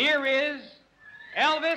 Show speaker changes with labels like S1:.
S1: Here is Elvis.